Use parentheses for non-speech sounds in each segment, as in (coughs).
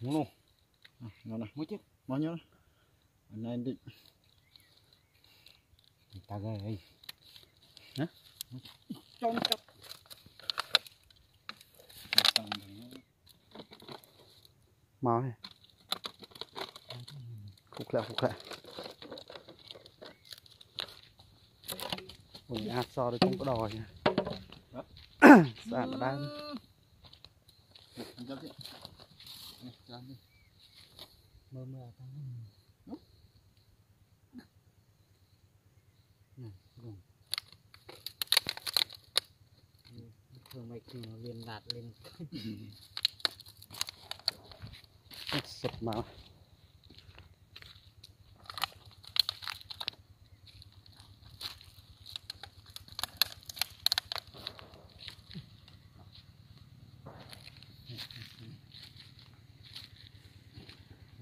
Ngono. Ah, ngono. Một chiếc. Mau nhớ. Anh này định. Ta ghê. Hả? Trong cặp. Mau này. Khúc lại khúc lại. Ôi, ạt so được không có đòi nha. Sạn (coughs) ở chấp đi. Nè, cho anh đi. Mơ mơ ta. thường mày liền đạt lên (laughs) Sập máu.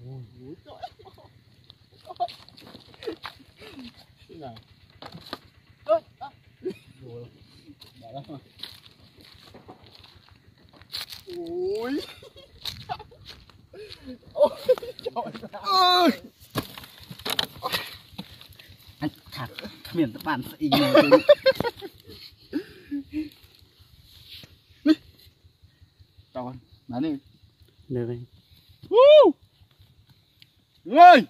ui ui trời cái này ơi à. rồi đã lắm rồi ui ôi. Trời ơi Anh khát miền tập bản ý nhiều trời mà đi. Được rồi. Woo! ơi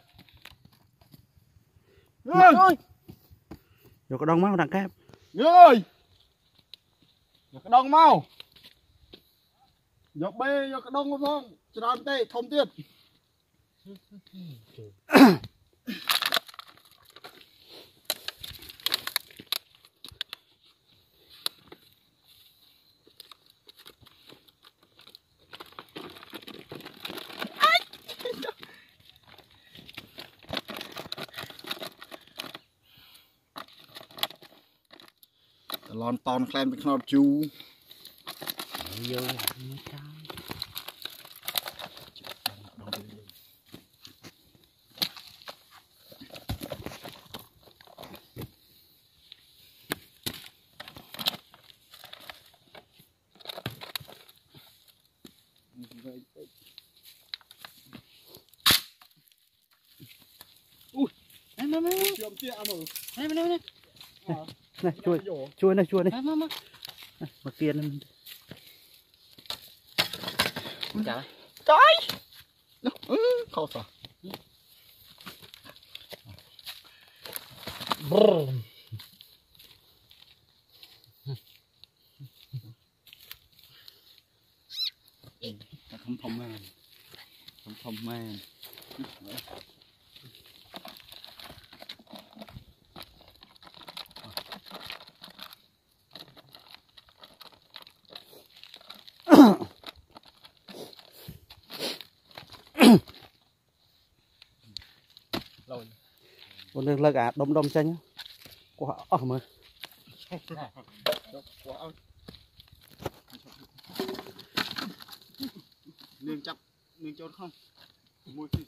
ơi Vô có đông máu đằng kép. ơi vô cái đông យកបេយកដងផងច្រើនទេធំទៀតឡនតនខ្លែងពីខ្នោតជូយើងចា mà Nè nè nè. À, Này, chui, Vô chui này, chui này. Nè nè Mà kia lên. Chả Cái Ừ, khó sao Brrr thông man. Thông thông man. Rồi. Con đường lật à, đông đông chanh. Quá ờ mà. Quá ơi Nương chắp Nương chốt không? Mùi khi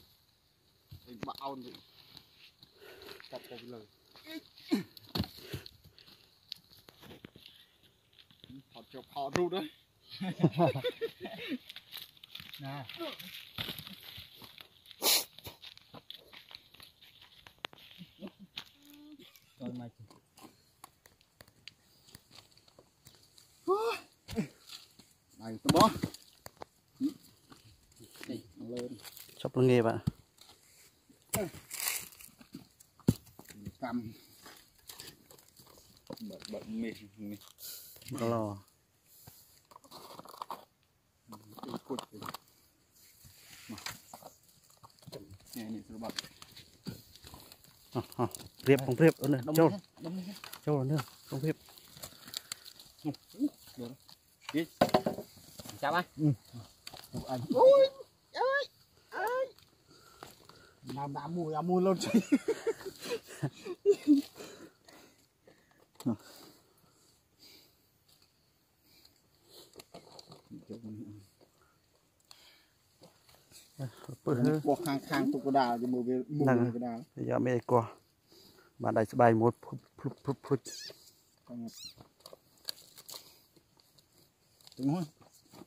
Thì bạo thì Chọc vào lời Họ chọc họ ru đấy. (laughs) Nè Rồi mày. Này tao bó. Đây, nó lên Chọc lên nghề bạn. cầm bận bận mệt mệt. Có lò. cột nè nè tôi Ờ, ờ. Không riệp. Ơ này, đông châu. lên đông lên Châu rồi nữa. Không riệp. chào anh anh ôi mùi à mùi luôn (laughs) chị ពឹសបោះខាងខាងទុកកដាលជាមួយវាមូលកដាលយកមានអីកោះបានដៃស្បែកមួយភ្លុបភ្លុបភ្លុចទៅមក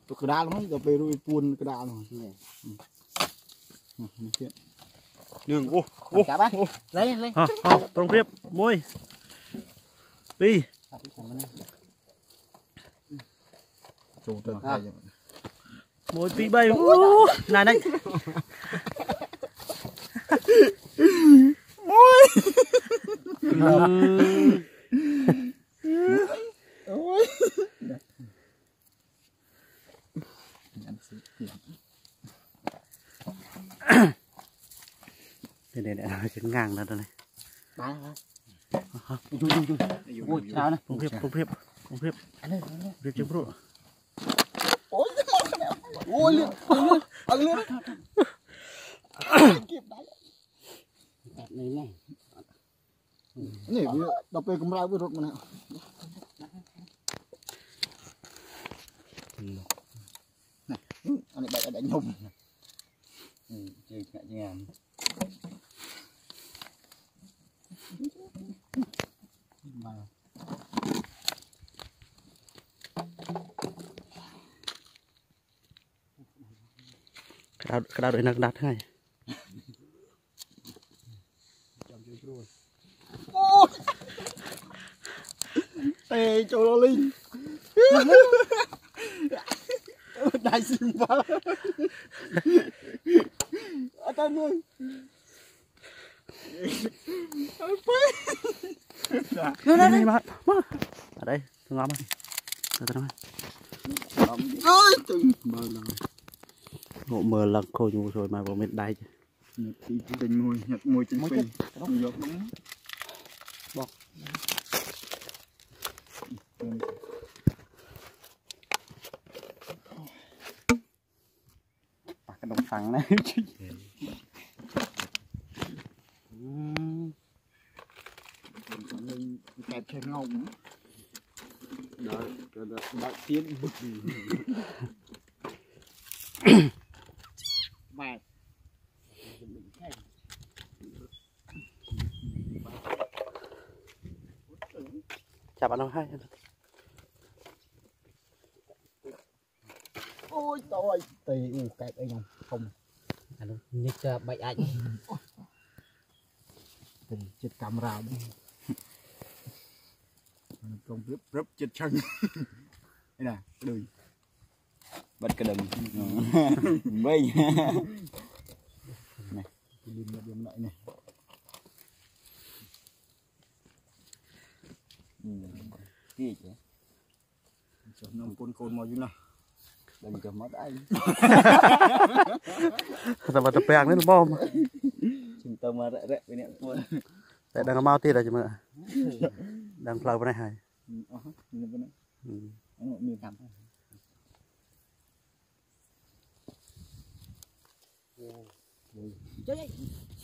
ទុកកដាលហ្នឹងដល់ពេលរួចពួនកដាលហ្នឹងនេះទៀតនឹងអូអូចាប់បានលេងលេងត្រង់ព្រៀបមួយពីរចូលទៅហើយយ៉ាង Một tí bay. Uh, này này. Ôi. Ôi. Đây đây đã nói chuyện ngang ra đây này. Bán không? Ôi, sao này? Không hiệp, không hiệp, không hiệp. Không hiệp chứ bro. Ôi liền, ấn luôn đấy. Kịp này này. Này, đập về cầm ra với rốt mà nào. Ừ. Này, anh này bậy đánh hùng. ក្តៅក្តៅដូចនៅក្តាប់ថ្ងៃ ចាំជួយព្រួយអូយតេចូលលីងដៃស៊ីមបាល់អត់ទៅមួយអើពេ នេះមកមកអត់អីងំទៅទៅ អើយទៅមើលឡើង មកមើលឡើងខូចមួយជួយមកបើមានដៃ នេះទីចេញមួយ ngộ mờ lăng khô nhu rồi mà vào miền đây nhặt thì trên môi nhặt môi trên phi chân đúng bọc bắt cái đồng phẳng này kẹp trên ngông đó đó đó đó chả bạn làm hai. Ôi trời tì u kẹp anh không. À nó như chờ bậy (laughs) anh tình chết camera đấy công rớp rớp chết chân. (laughs) Đây nè đường bắt cái đường bây nè đi lên mặt lại này. gì chứ cho nó côn côn màu gì nào đừng cho mất anh sao mà tập bèn nữa bom. Chúng ta mà rẽ rẽ bên này luôn rẽ đang mau tiệt rồi chứ mà đang plau bên này hay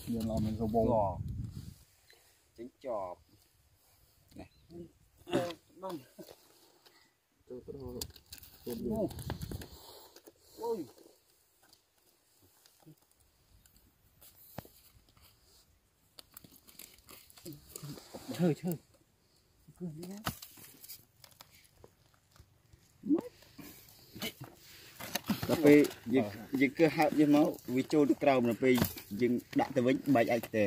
giờ lo mình robot. Chỉnh chọp បងទៅប្រហោទៅអូយឈើឈើគឺនេះណាដល់ពេលយើងយើងគឺហើបយើងមកវាចូលទៅក្រោមដល់ពេលយើងដាក់ទៅវិញបែកអាចតែ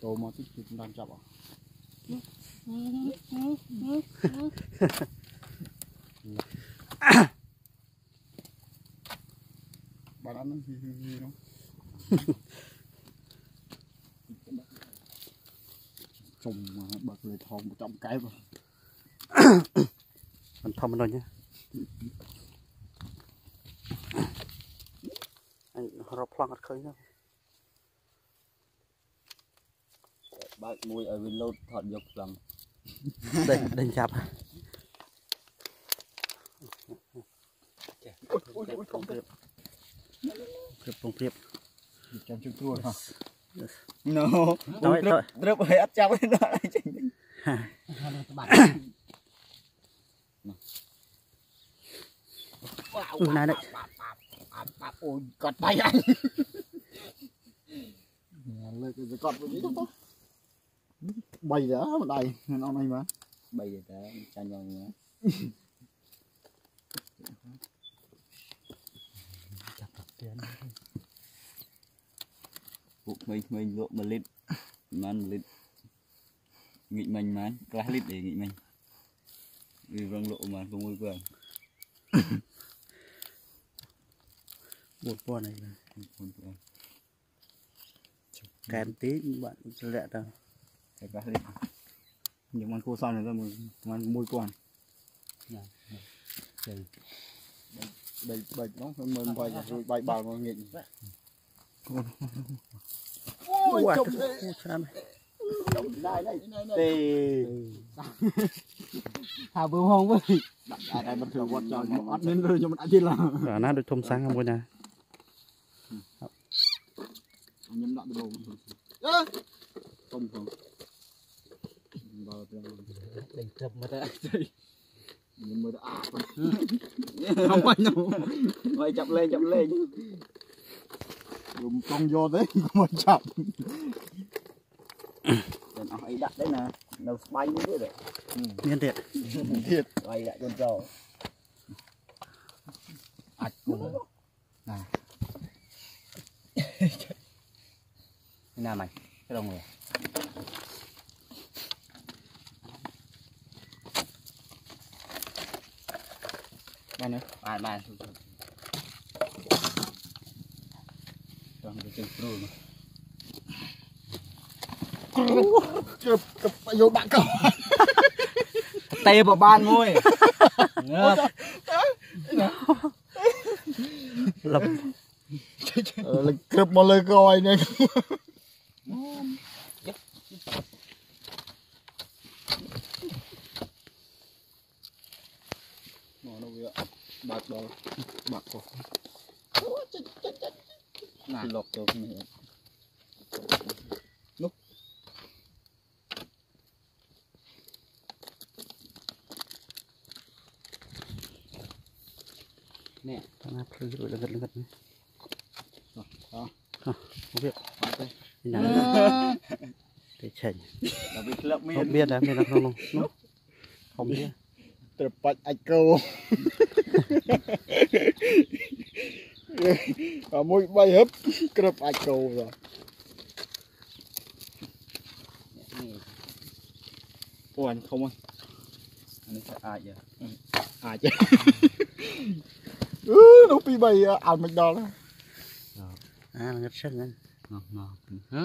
tô mà tích cực đang chập à bạn ăn nó gì gì gì không trồng mà bật lời thòng một trăm cái vào anh thông lên nhé. រកប្លង់អត់ឃើញទេបើកមួយឲ្យវាលោតថតយកខ្លងដេញដេញចាប់អូយអូយធំទៅព្រៀបប្រុងព្រៀបចាំជើងត្រួតហ៎ណូទៅទៅត្រឹបឲ្យអត់ចាប់ទេដល់ឲ្យចេញបាត់អឺណែនេះ ត់បាក់អូនគាត់បាយអញលើកទៅគាត់វិញទៅបីតើមិនដៃមិនអត់អីបានបីតើចាញ់យ៉ាងណាចាប់តាទៀនពួកក្មេងៗលក់មួយលីត្រមិនលីត្រងាកមិញមិនខ្លះលីត្រទេងាកមិញវារងលក់មិនជាមួយព្រឹង một con này là kèm tí bạn lẹ đâu những con khô xong này ra một con. Môi con bảy bảy nó mình bảy bảy bảy bào nó nghịn ôi chồng đây. Dạ, dạ, dạ. này tê (laughs) thả bướm không với. Đại đại bình thường quật cho một ăn lên rồi cho mình ăn chi là nó được thông sáng không cô nhà anh em đặt được bông ơ! Không không. Đỉnh thập mà ra (laughs) nhưng mới đã. À, Áp (laughs) không anh đâu mày chậm lên chậm lên. Dùng con vô đấy mày (laughs) chậm. Đàn ông ấy đặt đấy nè. Nó bay như thế đấy miên thiệt. Thiệt quay lại con trâu. Ạch cũng nào mày, cái đồng này. Bạn nữa, bạn bạn. Đồng cái chân pro mà. Chụp cặp vô bạn cậu. (laughs) Tay vào ban môi. Ngập. Lập. Ờ, Lực cướp mà lời coi nè. vậy bạc đó bạc của cái lọc tôi không hiểu នេះណាភ្លឺរួចលងឹតលងឹតនេះ đó មកវា bạc đây ណាទៅឆេញ là bị lợm ហូប miên មានដែរមាននៅក្នុងនោះនោះ ត្របាច់អាចគោអាមួយ3ហឹបក្រឹបអាចគោទៅអូអញខំហ្នឹងអានេះអាចអាចអឺនោះពី3អាចមិនដល់អាងឹតឈឹងហ្នឹងណោះណោះហ៎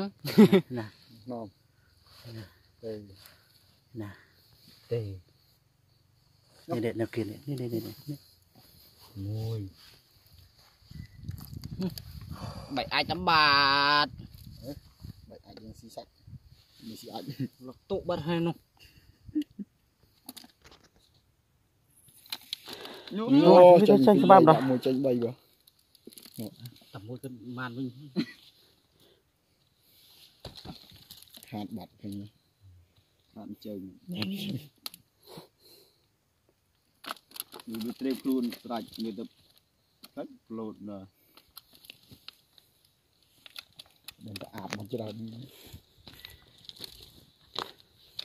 ណាណោះទេណាទេ นี่เด็ดแนวกินนี่นี่นี่นี่มุย bảy ai tắm bạt. Bảy ai đang xì sạch mình xì ảnh lọc tụ bật hay không nhô chân chân cái bám đó một chân bay vào tầm một chân màn mình. Hạt bạt hình. Hạt chân វាត្រេកខ្លួនស្រាច់វាទៅផ្លិចផ្លោតណាដល់ទៅអាបមកច្រើន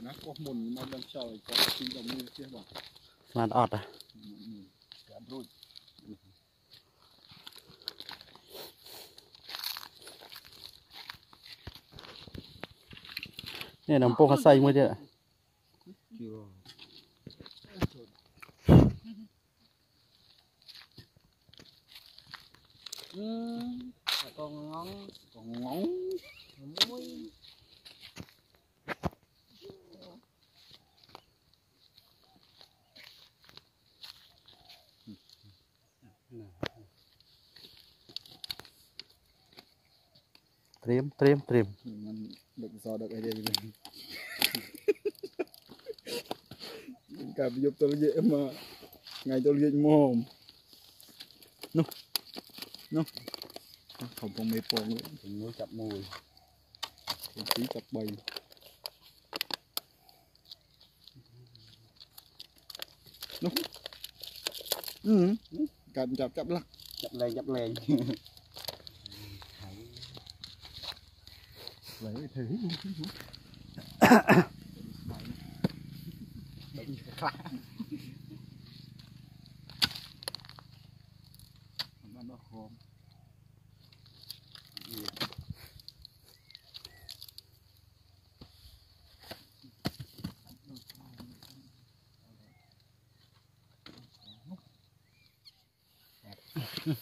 ណាកោះមុនមកដល់ខ្យល់ឲ្យកោះទីដល់មួយទៀតបាទស្មានអត់ហ៎ចាំរួចនេះនំពងអាស័យមួយទៀតជឿ Ừ, còn ngon còn ngon muối Trim, trim, trim. mình được do được cái gì (laughs) Mình cảm giúp tôi dễ mà ngày tôi luyện mồm. Nó nó không còn mệt còn nữa. Thì mới chặt mùi thì tí chặt bầy. Nó ừ. Cầm chặt chặt lắc. Chặt lên chặt lên. (laughs) Lấy cái thứ Hãy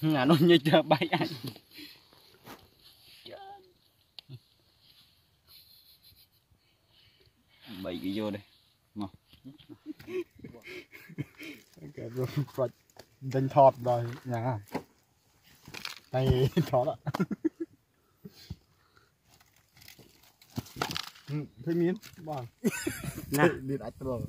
ngà (laughs) nó như chờ bay anh. Bảy cái vô đây. Mau (laughs) cái vô phải đánh thọt rồi nhà. Này (laughs) thọt ạ. Ừ, thấy miến, bằng vâng. nè. Đi đặt rồi.